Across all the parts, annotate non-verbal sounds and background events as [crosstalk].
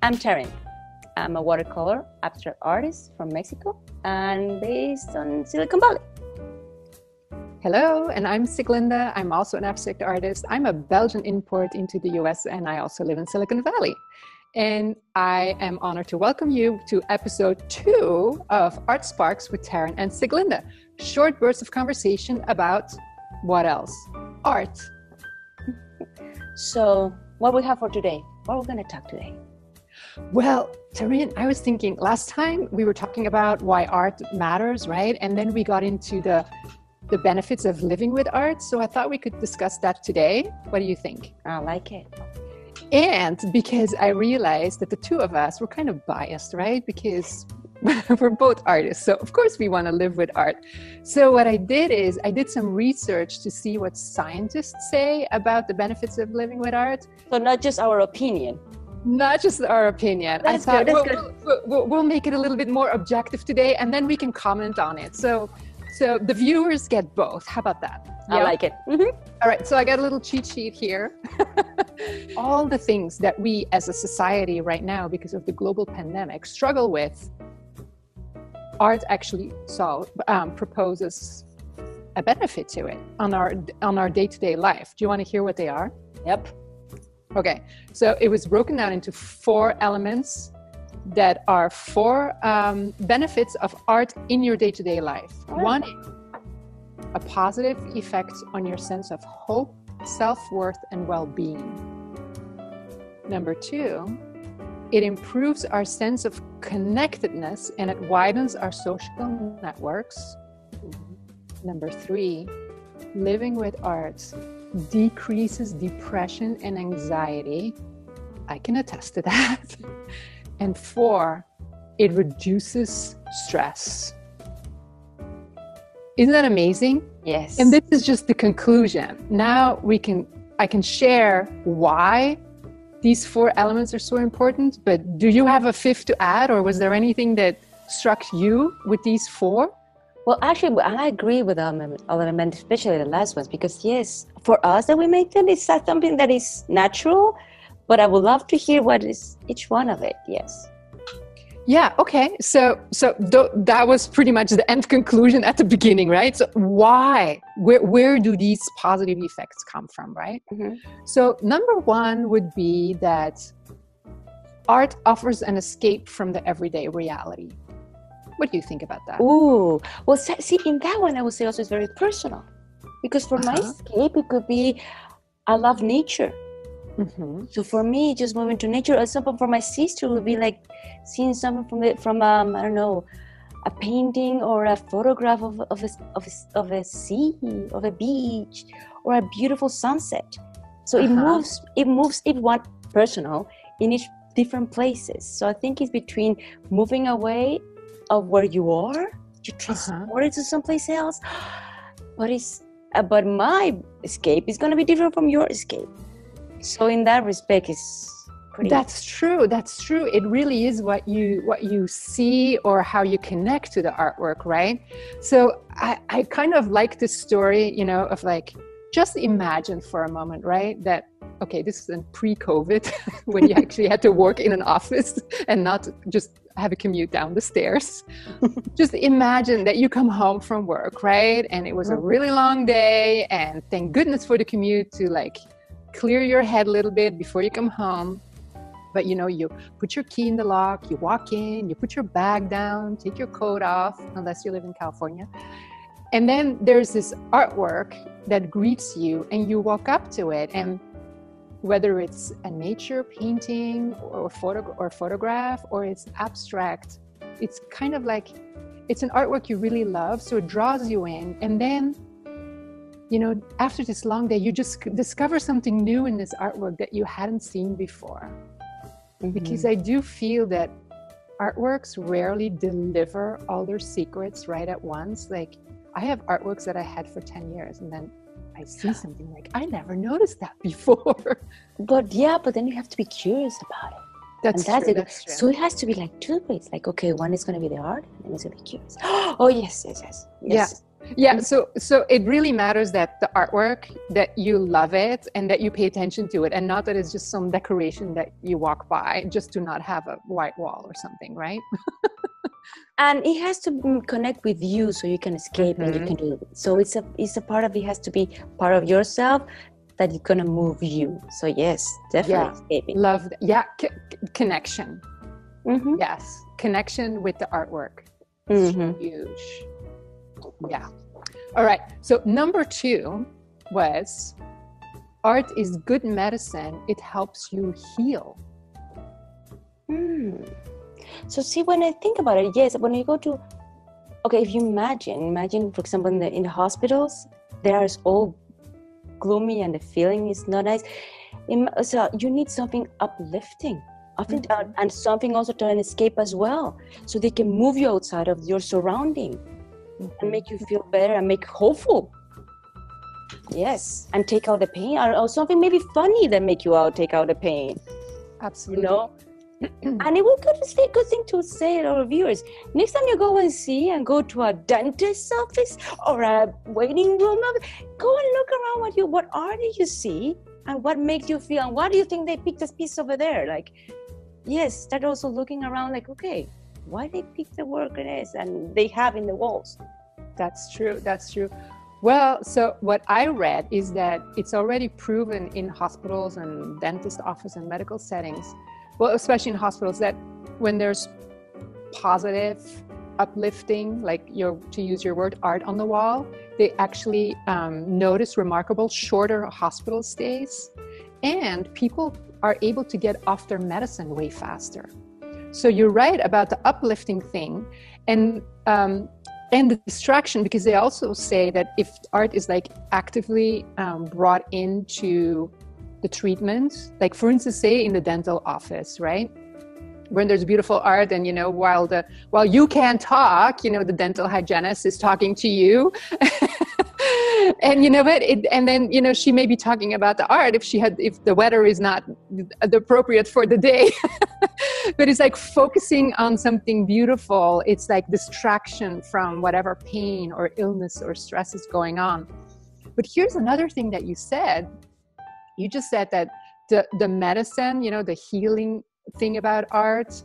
I'm Taryn. I'm a watercolor abstract artist from Mexico and based on Silicon Valley. Hello, and I'm Sieglinde. I'm also an abstract artist. I'm a Belgian import into the US, and I also live in Silicon Valley. And I am honored to welcome you to episode two of Art Sparks with Taryn and Sieglinde. Short bursts of conversation about what else? Art. [laughs] So, what we have for today? What we're we going to talk today? Well, Taryn, I was thinking last time we were talking about why art matters, right? And then we got into the the benefits of living with art. So I thought we could discuss that today. What do you think? I like it. And because I realized that the two of us were kind of biased, right? Because [laughs] we're both artists. So, of course, we want to live with art. So, what I did is I did some research to see what scientists say about the benefits of living with art. So, not just our opinion. Not just our opinion. That's I thought good, we'll, we'll, we'll, we'll make it a little bit more objective today and then we can comment on it. So, so the viewers get both. How about that? Yeah? I like it. Mm-hmm. All right, so I got a little cheat sheet here. [laughs] All the things that we as a society right now, because of the global pandemic, struggle with, art actually solve, um, proposes a benefit to it on our on our day-to-day life. Do you want to hear what they are? Yep. Okay, so it was broken down into four elements that are four um, benefits of art in your day to day life. One, a positive effect on your sense of hope, self worth, and well being. Number two, it improves our sense of connectedness and it widens our social networks. Number three, living with art decreases depression and anxiety. I can attest to that. [laughs] And four, it reduces stress. Isn't that amazing? Yes. And this is just the conclusion. Now we can I can share why these four elements are so important, but do you have a fifth to add or was there anything that struck you with these four? Well, actually, I agree with them, element, especially the last ones, because yes, for us that we make them, it's something that is natural but I would love to hear what is each one of it. Yes. Yeah. Okay. So, so th- that was pretty much the end [laughs] conclusion at the beginning, right? So, why? Where where do these positive effects come from, right? Mm-hmm. So, number one would be that art offers an escape from the everyday reality. What do you think about that? Ooh, well, see, in that one, I would say also it's very personal, because for uh-huh. my escape, it could be I love nature Mm-hmm. So for me, just moving to nature, or something for my sister would be like seeing something from the from um I don't know, a painting or a photograph of of a, of a, of a sea, of a beach, or a beautiful sunset. So uh-huh. it moves it moves it one personal in each different places. So I think it's between moving away of where you are, you transport uh-huh. it to someplace else. But it's uh, but my escape is gonna be different from your escape so in that respect it's pretty that's true that's true it really is what you what you see or how you connect to the artwork right so i i kind of like this story you know of like just imagine for a moment right that okay this is in pre-covid [laughs] when you actually had to work in an office [laughs] and not just have a commute down the stairs [laughs] just imagine that you come home from work right and it was a mm-hmm. really long day and thank goodness for the commute to like clear your head a little bit before you come home. But you know, you put your key in the lock, you walk in, you put your bag down, take your coat off, unless you live in California. And then there's this artwork that greets you, and you walk up to it. And whether it's a nature painting or, photo- or photograph or it's abstract, it's kind of like it's an artwork you really love. So it draws you in. And then you know, after this long day, you just discover something new in this artwork that you hadn't seen before. Mm-hmm. Because I do feel that artworks rarely deliver all their secrets right at once. Like, I have artworks that I had for 10 years, and then I see something like, I never [laughs] noticed that before. But yeah, but then you have to be curious about it. That's, that's, true, that's true. So it has to be like two ways. Like, okay, one is going to be the art, and then it's going to be curious. [gasps] Oh, yes, yes, yes. yes. Yeah so so it really matters that the artwork that you love it and that you pay attention to it and not that it's just some decoration that you walk by just to not have a white wall or something right [laughs] and it has to connect with you so you can escape mm-hmm. and you mm-hmm. can do it so it's a it's a part of it has to be part of yourself that it's gonna move you so yes definitely yeah. escaping love that. yeah C- connection mm-hmm. yes connection with the artwork mm-hmm. huge yeah. All right. So number two was art is good medicine. It helps you heal. Hmm. So see, when I think about it, yes, when you go to, okay, if you imagine, imagine, for example, in the, in the hospitals, there is all gloomy and the feeling is not nice. So you need something uplifting. Often, mm-hmm. and something also to an escape as well, so they can move you outside of your surrounding and make you feel better. And make hopeful. Yes. And take out the pain or, or something maybe funny that make you out take out the pain. Absolutely. you know? [clears throat] And it would be a good thing to say to our viewers. Next time you go and see and go to a dentist's office or a waiting room go and look around what you what art do you see and what makes you feel and what do you think they picked this piece over there? Like yes start also looking around like okay why they pick the work it is and they have in the walls. That's true that's true. Well so what i read is that it's already proven in hospitals and dentist office and medical settings well especially in hospitals that when there's positive uplifting like your to use your word art on the wall they actually um, notice remarkable shorter hospital stays and people are able to get off their medicine way faster so you're right about the uplifting thing, and um, and the distraction because they also say that if art is like actively um, brought into the treatment, like for instance, say in the dental office, right? when there's beautiful art and you know while the while you can't talk you know the dental hygienist is talking to you [laughs] [laughs] and you know what? It, and then you know she may be talking about the art if she had if the weather is not appropriate for the day. [laughs] But it's like focusing on something beautiful. It's like distraction from whatever pain or illness or stress is going on. But here's another thing that you said. You just said that the the medicine you know the healing thing about art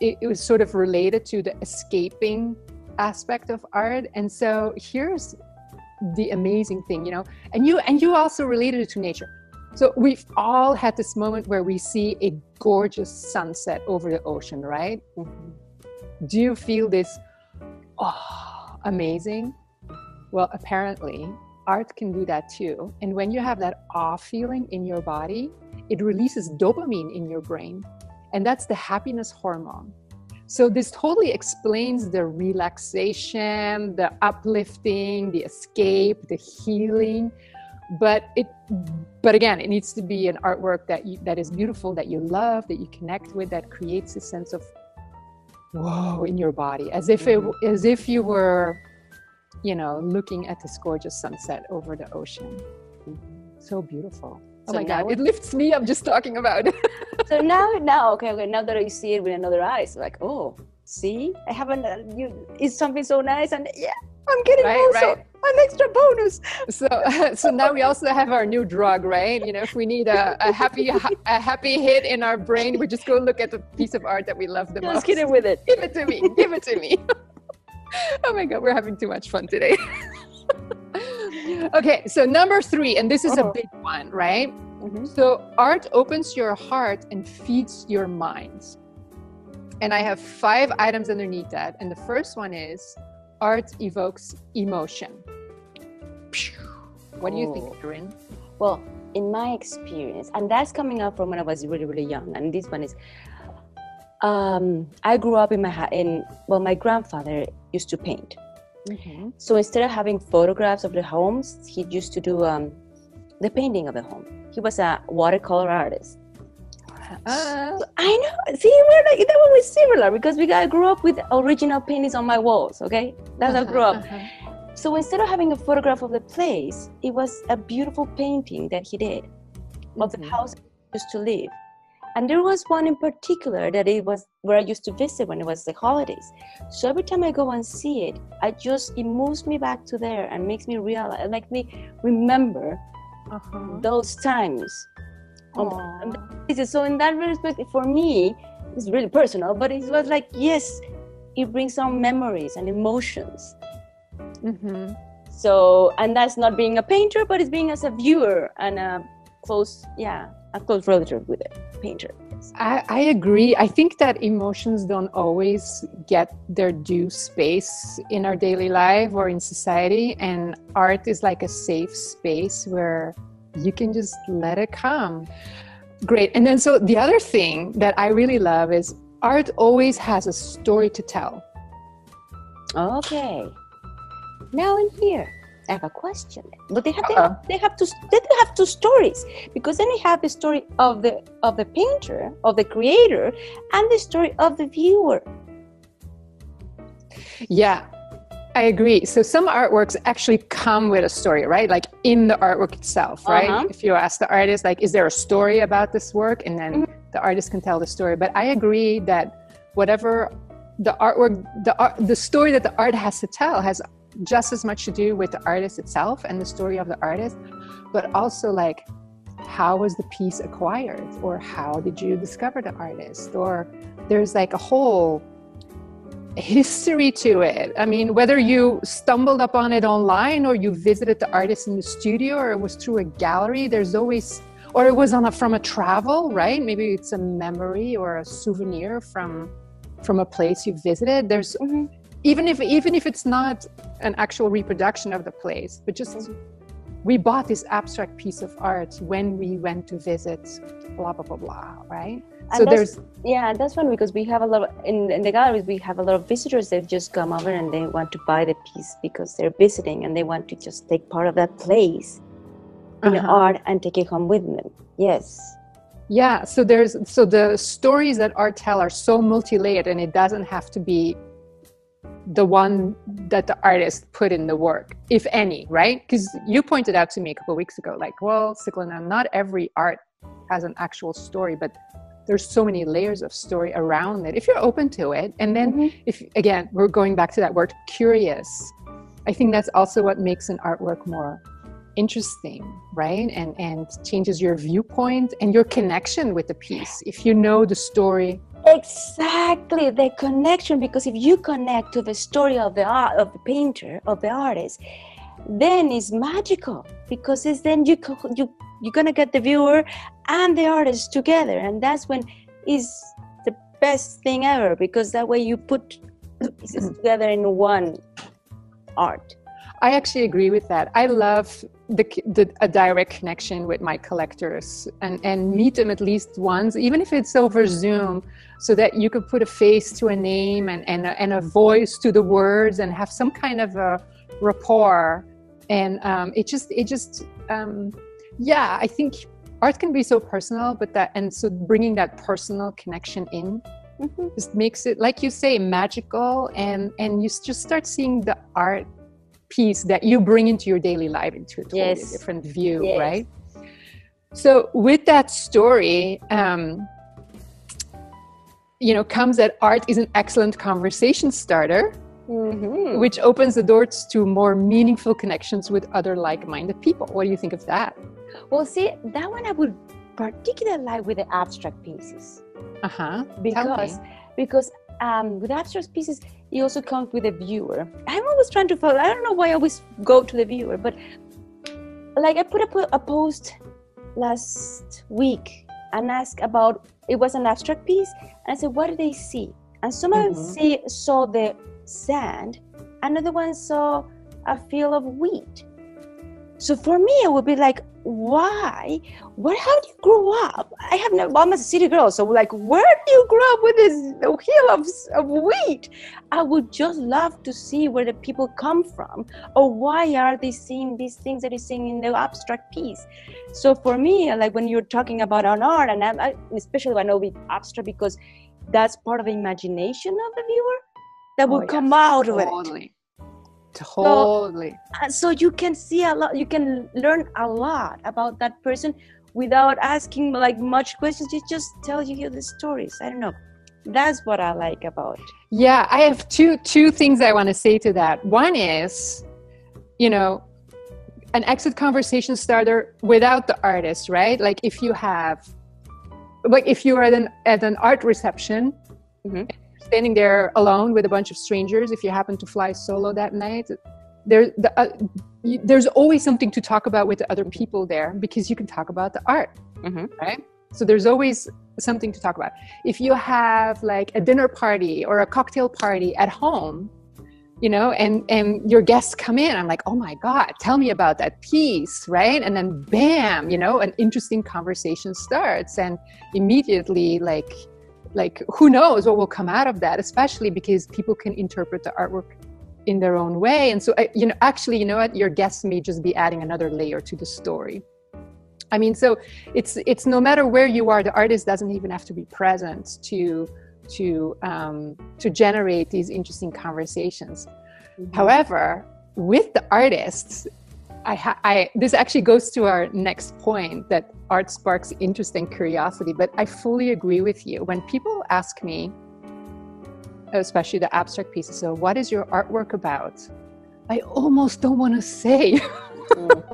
it, it was sort of related to the escaping aspect of art. And so here's the amazing thing you know? And you and you also related it to nature. So we've all had this moment where we see a gorgeous sunset over the ocean right? Mm-hmm. do you feel this oh amazing? Well apparently art can do that too. And when you have that awe feeling in your body it releases dopamine in your brain. And that's the happiness hormone so this totally explains the relaxation, the uplifting, the escape, the healing. But it but again, it needs to be an artwork that you, that is beautiful, that you love, that you connect with, that creates a sense of whoa in your body, as if it mm-hmm. as if you were, you know, looking at this gorgeous sunset over the ocean. So beautiful. Oh so my god, it lifts me i'm just talking about it. [laughs] so now, now, okay, okay, now that I see it with another eye, it's like, oh, see, I haven't. Uh, you, it's something so nice, and yeah, I'm getting right, also right. an extra bonus. So, [laughs] so now we also have our new drug, right? You know, if we need a, a happy, a happy hit in our brain, we just go look at the piece of art that we love the just most. Just it with it. Give it to me. Give it to me. [laughs] oh my god, we're having too much fun today okay, so number three, and this is oh. a big one, right? Mm-hmm. So, art opens your heart and feeds your mind. And I have five items underneath that. And the first one is art evokes emotion. What do you think, oh. Corinne? Well, in my experience, and that's coming up from when I was really, really young, and this one is um, I grew up in my in well, my grandfather used to paint, Mm-hmm. So instead of having photographs of the homes, he used to do um, the painting of the home. He was a watercolor artist. Uh, I know. See, we're like that one was similar because we got grew up with original paintings on my walls. Okay, that's how I grew up. Uh-huh. So instead of having a photograph of the place, it was a beautiful painting that he did of mm-hmm. the house he used to live, and there was one in particular that it was where I used to visit when it was the holidays. So every time I go and see it, I just it moves me back to there and makes me realize, make me remember uh-huh. those times. Um, so in that respect, for me, it's really personal, but it was like yes, it brings some memories and emotions. Mm-hmm. So, and that's not being a painter, but it's being as a viewer and a close, yeah, a close relative with a painter. I, I, agree. I think that emotions don't always get their due space in our daily life or in society, and art is like a safe space where you can just let it come. Great. And then, so the other thing that I really love is art always has a story to tell. Okay. Now in here, A question. But they have, they have, they have to they have two stories because then you have the story of the of the painter, of the creator, and the story of the viewer. Yeah, I agree. So some artworks actually come with a story, right? Like in the artwork itself, right? Uh-huh. If you ask the artist, like, is there a story about this work? And then mm-hmm. the artist can tell the story. But I agree that whatever the artwork, the art, the story that the art has to tell has just as much to do with the artist itself and the story of the artist, but also like how was the piece acquired or how did you discover the artist or there's like a whole history to it. I mean, whether you stumbled upon it online or you visited the artist in the studio or it was through a gallery, there's always or it was on a, from a travel, right? Maybe it's a memory or a souvenir from from a place you visited. There's mm-hmm even if even if it's not an actual reproduction of the place but just we bought this abstract piece of art when we went to visit blah blah blah blah right? And so there's yeah that's fun because we have a lot of in, in the galleries we have a lot of visitors. That just come over and they want to buy the piece because they're visiting and they want to just take part of that place in uh-huh. art and take it home with them. Yes. Yeah so there's so the stories that art tell are so multi-layered and it doesn't have to be the one that the artist put in the work, if any, right? Because you pointed out to me a couple weeks ago, like, well, Sieglinde, not every art has an actual story, but there's so many layers of story around it if you're open to it. And then, mm-hmm. if again, we're going back to that word curious, I think that's also what makes an artwork more interesting right and and changes your viewpoint and your connection with the piece if you know the story exactly the connection because if you connect to the story of the art of the painter of the artist then it's magical because it's then you you you're gonna get the viewer and the artist together and that's when is the best thing ever because that way you put pieces mm. together in one art I actually agree with that. I love the, the, a direct connection with my collectors and, and meet them at least once, even if it's over Zoom, so that you could put a face to a name and, and, a, and a voice to the words and have some kind of a rapport. And um, it just, it just, um, yeah, I think art can be so personal, but that, and so bringing that personal connection in mm-hmm. just makes it, like you say, magical. And, and you just start seeing the art piece that you bring into your daily life into a totally yes. different view, yes. right? So with that story, um, you know, comes that art is an excellent conversation starter, mm-hmm. which opens the doors to more meaningful connections with other like-minded people. What do you think of that? Well, see, that one I would particularly like with the abstract pieces. Uh huh. Because because um, with abstract pieces, it also comes with a viewer. I'm always trying to follow. I don't know why I always go to the viewer, but like I put up a post last week and asked about it was an abstract piece, and I said, "What did they see?" And some mm-hmm. of them see, saw the sand, another one saw a field of wheat. So for me, it would be like, why? Where? How do you grow up? I have never. I'm a city girl, so like, where do you grow up with this hill of of wheat? I would just love to see where the people come from, or why are they seeing these things that is seeing in the abstract piece. So for me, like when you're talking about an art, and I, especially when I know with abstract, because that's part of the imagination of the viewer that will oh, come out totally. of it. Totally. So, uh, so you can see a lot, you can learn a lot about that person without asking like much questions. It just tells you the stories. I don't know. That's what i like about yeah i have two two things i want to say to that. One is you know an exit conversation starter without the artist right? Like if you have like if you are at an, at an art reception mm-hmm. Standing there alone with a bunch of strangers if you happen to fly solo that night there the, uh, you, there's always something to talk about with the other people there because you can talk about the art mm-hmm. right? So there's always something to talk about. If you have like a dinner party or a cocktail party at home you know and and your guests come in i'm like oh my god tell me about that piece right? And then bam you know an interesting conversation starts and immediately like like who knows what will come out of that especially because people can interpret the artwork in their own way. And so you know actually you know what? Your guests may just be adding another layer to the story. I mean so it's it's no matter where you are the artist doesn't even have to be present to to um, to generate these interesting conversations. Mm-hmm. however with the artists I, ha- I this actually goes to our next point that art sparks interest and curiosity but i fully agree with you when people ask me especially the abstract pieces. So, what is your artwork about? I almost don't want to say. [laughs] Mm.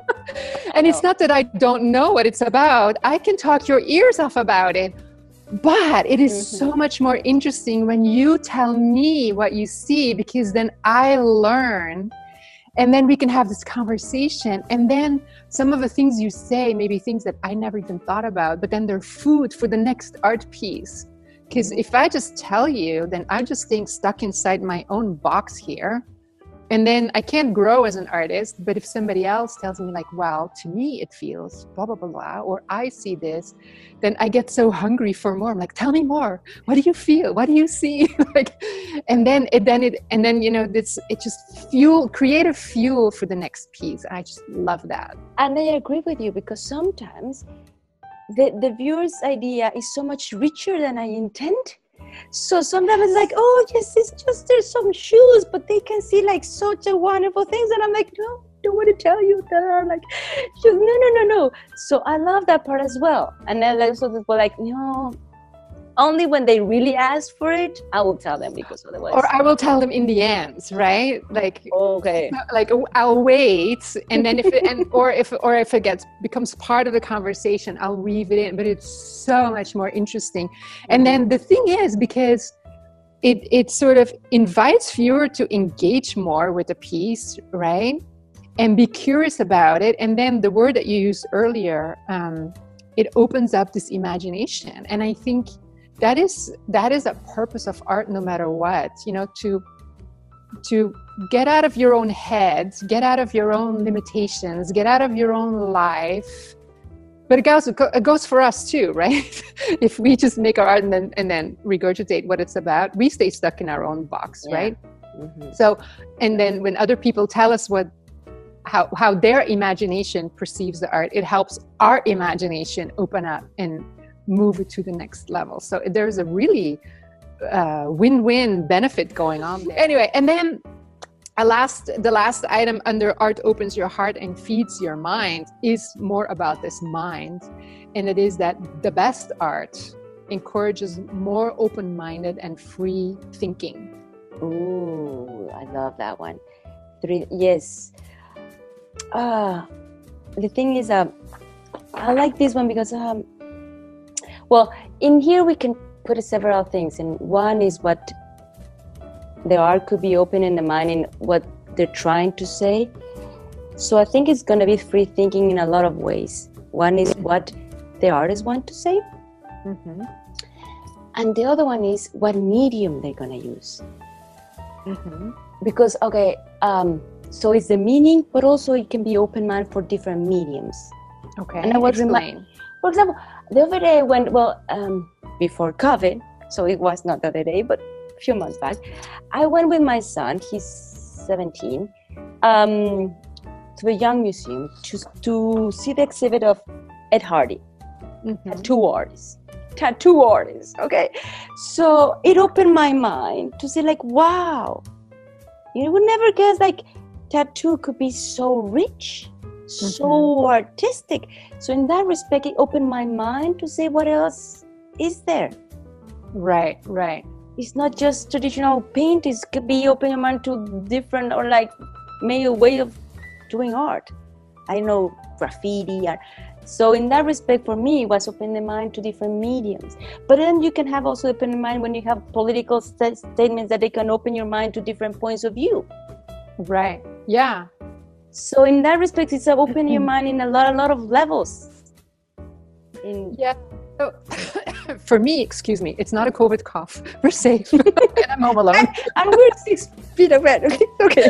and it's not that I don't know what it's about. I can talk your ears off about it. But it is mm-hmm. so much more interesting when you tell me what you see because then I learn and then we can have this conversation and then some of the things you say maybe things that i never even thought about but then they're food for the next art piece because if I just tell you, then I'm just staying stuck inside my own box here. And then I can't grow as an artist. But if somebody else tells me, like, well, to me it feels blah, blah, blah, blah, or I see this, then I get so hungry for more. I'm like, tell me more. What do you feel? What do you see? [laughs] like, and then it, then it, and then, you know, this, it just fuel, creative fuel for the next piece. I just love that. And I agree with you because sometimes the, the viewer's idea is so much richer than I intend. So sometimes it's like, oh yes, it's just there's some shoes, but they can see like such a wonderful things, and I'm like, no, don't want to tell you that are like, no, no, no, no. So I love that part as well. And then like, so people like, no, only when they really ask for it i will tell them because otherwise or i will tell them in the end right? Like okay. like i'll wait and then if it and or if or if it gets becomes part of the conversation i'll weave it in but it's so much more interesting. And then the thing is because it it sort of invites viewer to engage more with the piece right? And be curious about it. And then the word that you used earlier um, it opens up this imagination. And i think that is that is a purpose of art no matter what you know to to get out of your own head get out of your own limitations get out of your own life but it goes it goes for us too [laughs] right if we just make our art and then and then regurgitate what it's about we stay stuck in our own box yeah. right mm-hmm. so and then when other people tell us what how how their imagination perceives the art it helps our imagination open up and move it to the next level. So there's a really uh, win-win benefit going on there. Anyway, and then a last the last item under art opens your heart and feeds your mind is more about this mind and it is that the best art encourages more open-minded and free thinking Ooh, I love that one. Three, yes. Uh, the thing is, um, I like this one because um, well, in here we can put several things, and one is what the art could be open in the mind in what they're trying to say. So I think it's going to be free thinking in a lot of ways. One is what the artists want to say, mm-hmm. and the other one is what medium they're going to use. Mm-hmm. Because okay, um, so it's the meaning, but also it can be open mind for different mediums. Okay, and I would remind, for example, the other day when well um, before covid so it was not the other day but a few months back i went with my son he's 17 um, to de Young museum to, to see the exhibit of ed hardy. Mm-hmm. tattoo artist. Tattoo artist okay? So it opened my mind to say like wow you would never guess like tattoo could be so rich so artistic. So in that respect, it opened my mind to say what else is there. Right, right. It's not just traditional paint. It could be open your mind to different or like maybe a way of doing art. I know graffiti art. So in that respect, for me, it was opening the mind to different mediums. But then you can have also open mind when you have political st- statements that they can open your mind to different points of view. Right. Yeah. So in that respect, it's opening your mind in a lot, a lot of levels. In yeah. So, [laughs] for me, excuse me, it's not a COVID cough. [laughs] We're safe. and [laughs] I'm home alone. and we're six feet away. Okay. Okay.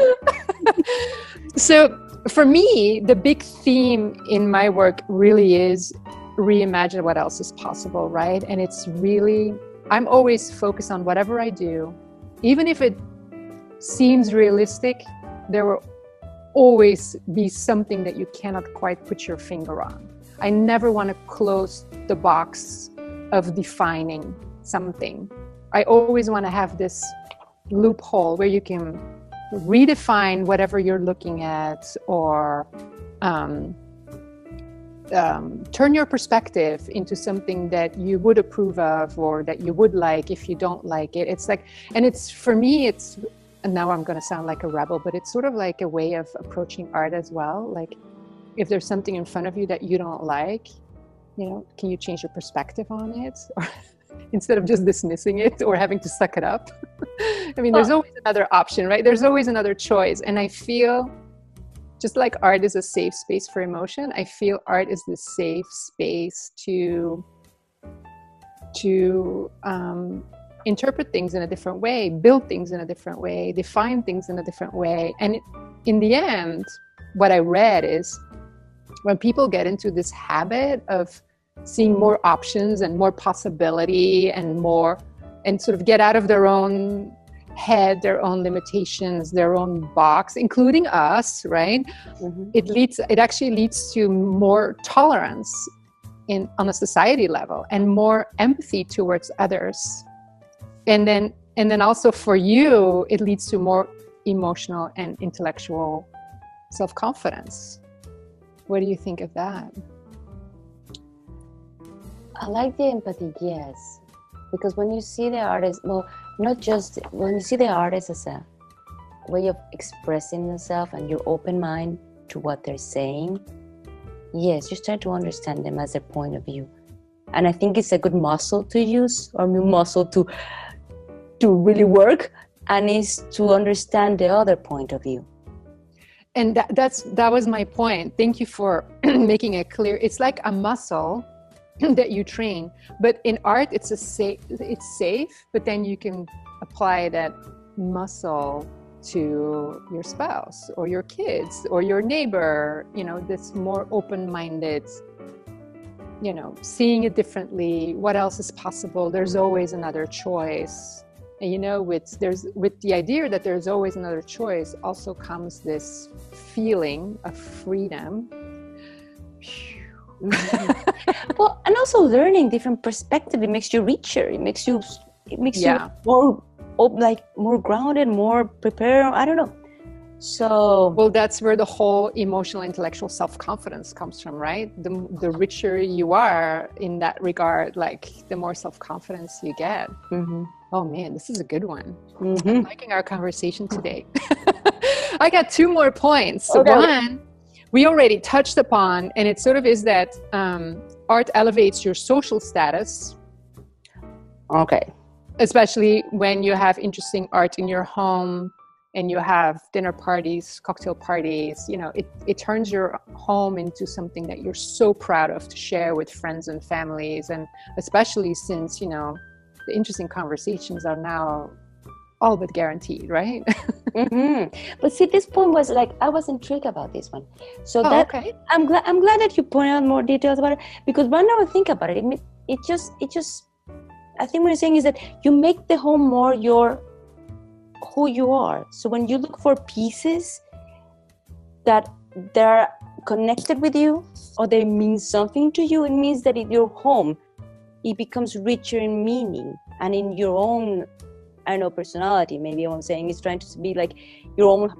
so for me, the big theme in my work really is reimagine what else is possible, right? And it's really, I'm always focused on whatever I do, even if it seems realistic, there will always be something that you cannot quite put your finger on. I never want to close the box of defining something. I always want to have this loophole where you can redefine whatever you're looking at or um, um, turn your perspective into something that you would approve of or that you would like if you don't like it. It's like, and it's for me, it's, and now I'm going to sound like a rebel, but it's sort of like a way of approaching art as well. Like, if there's something in front of you that you don't like, you know, can you change your perspective on it? Or [laughs] instead of just dismissing it or having to suck it up. [laughs] I mean, there's always another option, right? There's always another choice. And I feel just like art is a safe space for emotion, I feel art is the safe space to to um, interpret things in a different way, build things in a different way, define things in a different way. And in the end, what I read is when people get into this habit of seeing more options and more possibility and more and sort of get out of their own head their own limitations their own box including us right mm-hmm. it leads it actually leads to more tolerance in on a society level and more empathy towards others and then and then also for you it leads to more emotional and intellectual self-confidence. What do you think of that? I like the empathy, yes, because when you see the artist, well, not just when you see the artist as a way of expressing themselves and your open mind to what they're saying, yes, you start to understand them as their point of view, and I think it's a good muscle to use or new muscle to to really work, and is to understand the other point of view and that, that's that was my point thank you for [clears throat] making it clear it's like a muscle [clears throat] that you train. But in art, it's a safe. It's safe, but then you can apply that muscle to your spouse or your kids or your neighbor. You know, this more open-minded. You know, seeing it differently. What else is possible? There's always another choice. And you know, with there's with the idea that there's always another choice, also comes this feeling of freedom Mm-hmm. [laughs] well, and also learning different perspective. It makes you richer. It makes you. It makes yeah. you more like more grounded, more prepared. I don't know. So well, that's where the whole emotional, intellectual self confidence comes from, right? The the richer you are in that regard, like the more self confidence you get. Mm-hmm. Oh man, this is a good one. Mm-hmm. I'm liking our conversation today. [laughs] I got two more points. Okay. One we already touched upon, and it sort of is that um, art elevates your social status. Okay. Especially when you have interesting art in your home and you have dinner parties, cocktail parties, you know, it, it turns your home into something that you're so proud of to share with friends and families. And especially since, you know, the interesting conversations are now all but guaranteed, right? [laughs] mm-hmm. But see, this point was like I was intrigued about this one. So oh, that okay. I'm glad I'm glad that you pointed out more details about it because when I think about it, it, it just it just I think what you're saying is that you make the home more your who you are. So when you look for pieces that they're connected with you or they mean something to you, it means that in your home it becomes richer in meaning and in your own I don't know personality. Maybe what I'm saying is trying to be like your own.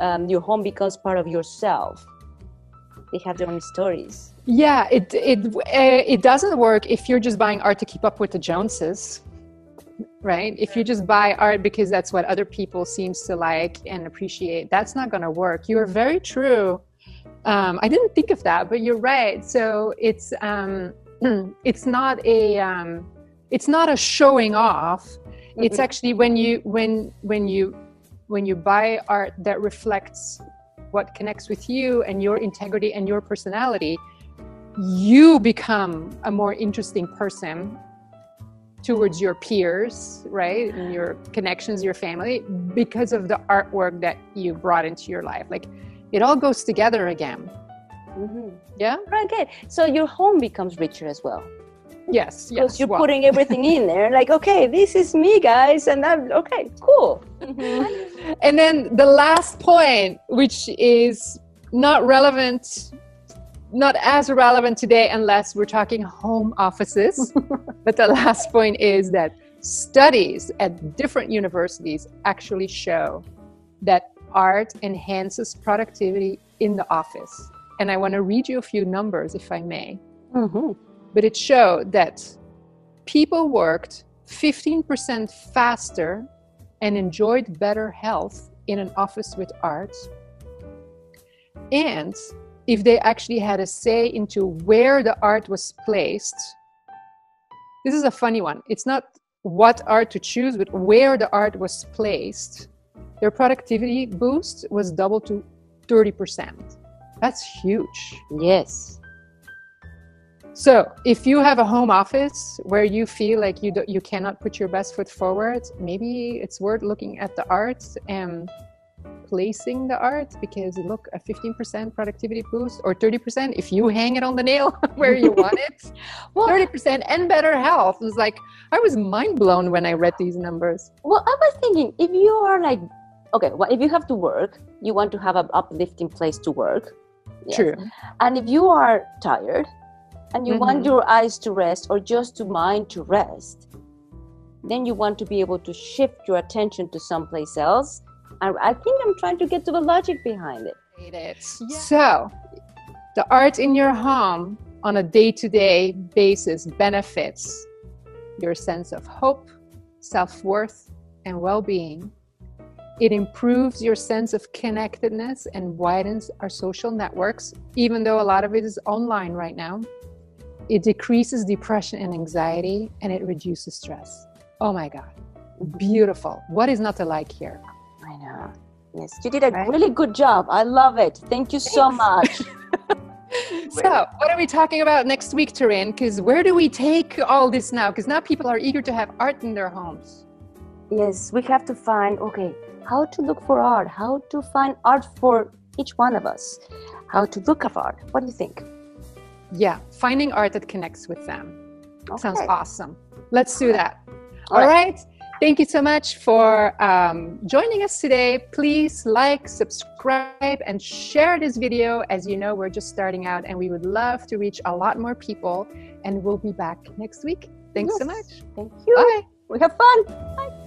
Um, your home becomes part of yourself. they have their own stories yeah it it uh, it doesn't work if you're just buying art to keep up with the joneses right? If you just buy art because that's what other people seems to like and appreciate that's not going to work. You're very true. Um, i didn't think of that but you're right. So it's um, [clears throat] it's not a um, it's not a showing off. Mm-hmm. it's actually when you when when you when you buy art that reflects what connects with you and your integrity and your personality you become a more interesting person towards your peers, right? And your connections, your family, because of the artwork that you brought into your life. Like it all goes together again. Mm-hmm. Yeah. Right. Good. So your home becomes richer as well. Yes. Because yes, you're well. putting everything in [laughs] there. Like, okay, this is me, guys, and I'm okay, cool. Mm-hmm. And then the last point, which is not relevant not as relevant today unless we're talking home offices. [laughs] but the last point is that studies at different universities actually show that art enhances productivity in the office. And I want to read you a few numbers, if I may. Mm-hmm. But it showed that people worked 15% faster and enjoyed better health in an office with art. And if they actually had a say into where the art was placed this is a funny one. It's not what art to choose but where the art was placed their productivity boost was double to 30% that's huge. Yes. So if you have a home office where you feel like you do, you cannot put your best foot forward maybe it's worth looking at the art and placing the art because look a 15% productivity boost or 30% if you hang it on the nail [laughs] where you want it. [laughs] Well 30% and better health. It was like i was mind blown when i read these numbers. Well i was thinking if you are like okay well if you have to work you want to have an uplifting place to work. Yes. true. And if you are tired and you mm-hmm. want your eyes to rest or just to mind to rest then you want to be able to shift your attention to someplace else I, I think I'm trying to get to the logic behind it. Yeah. So, the art in your home on a day to day basis benefits your sense of hope, self worth, and well being. It improves your sense of connectedness and widens our social networks, even though a lot of it is online right now. It decreases depression and anxiety, and it reduces stress. Oh my God. Beautiful. What is not to like here? Know. Yes, you did a right? really good job. I love it. Thank you so much. [laughs] [laughs] so, what are we talking about next week, Taryn? Because where do we take all this now? Because now people are eager to have art in their homes. Yes, we have to find, okay, how to look for art, how to find art for each one of us, how to look at art. What do you think? Yeah, finding art that connects with them. Okay. Sounds awesome. Let's do that. All, all right. right. Thank you so much for um, joining us today. Please like, subscribe, and share this video. As you know, we're just starting out and we would love to reach a lot more people. And we'll be back next week. Thanks yes. so much. Thank you. Bye. We have fun. Bye.